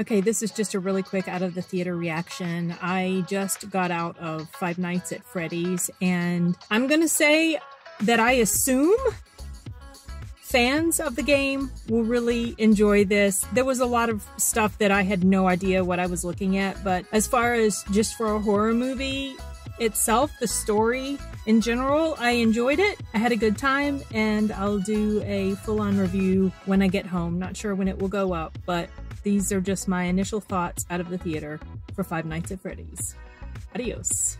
Okay, this is just a really quick out of the theater reaction. I just got out of Five Nights at Freddy's, and I'm gonna say that I assume fans of the game will really enjoy this. There was a lot of stuff that I had no idea what I was looking at, but as far as just for a horror movie itself, the story in general, I enjoyed it. I had a good time, and I'll do a full on review when I get home. Not sure when it will go up, but these are just my initial thoughts out of the theater for Five Nights at Freddy's. Adios.